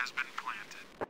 has been planted.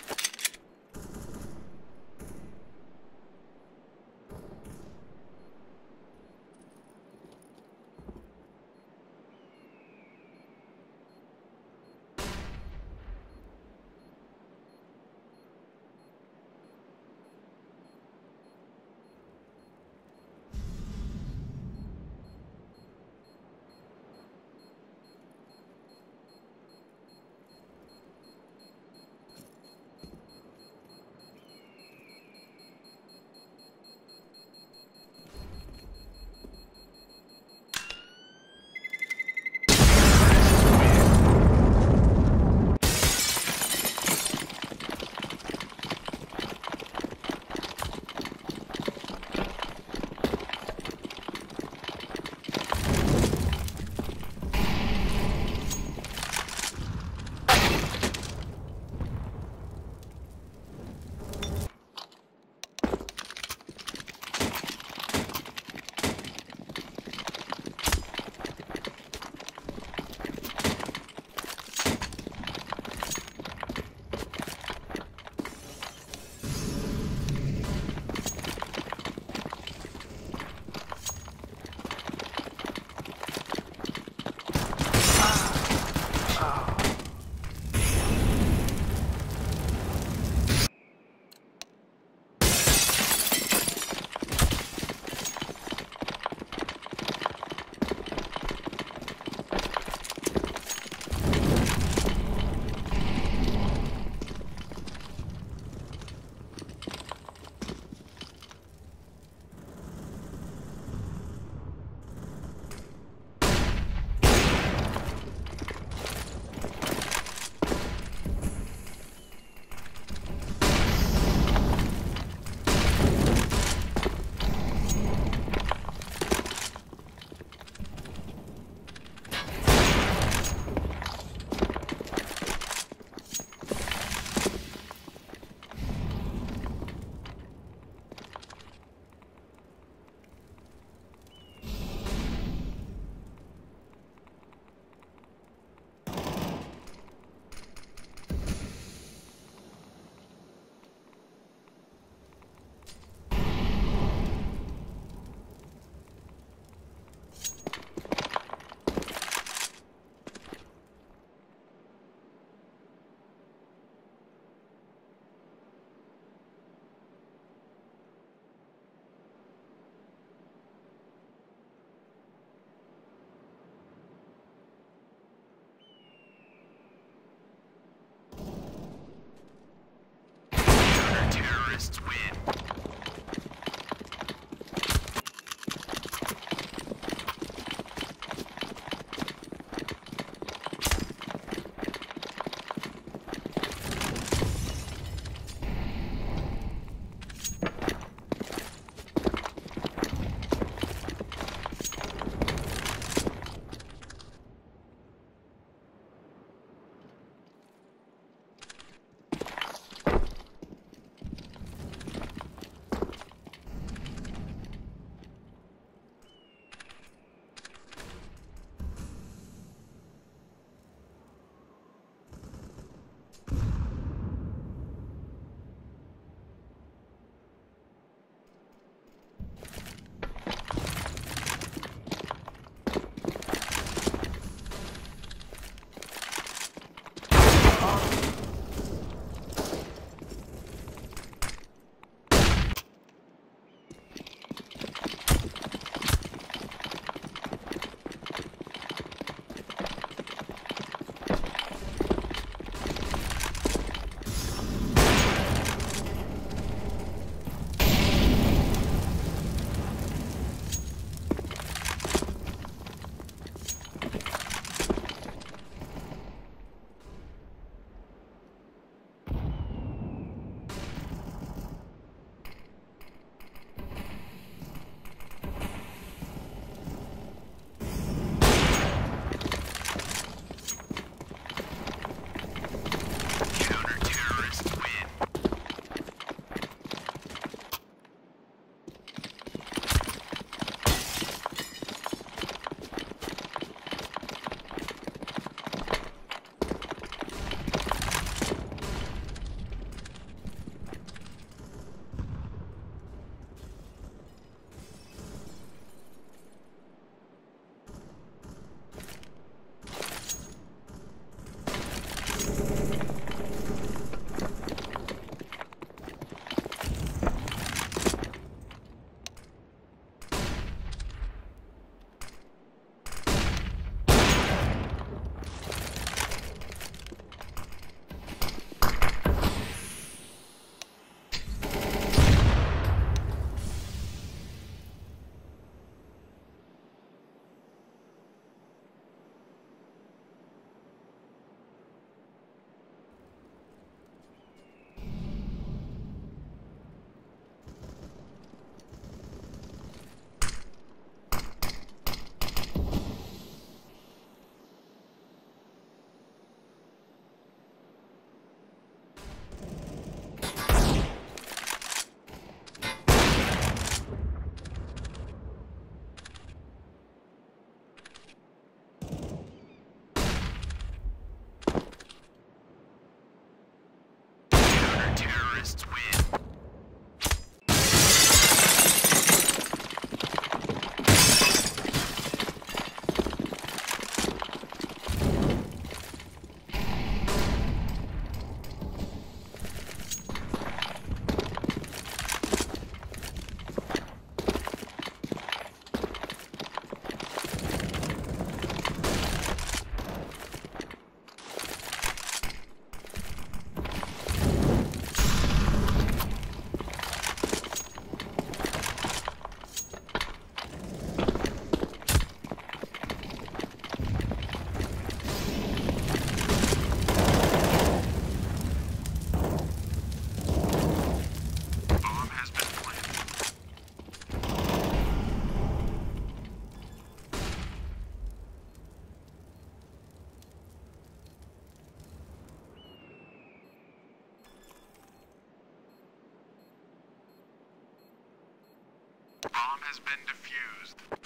Been defused.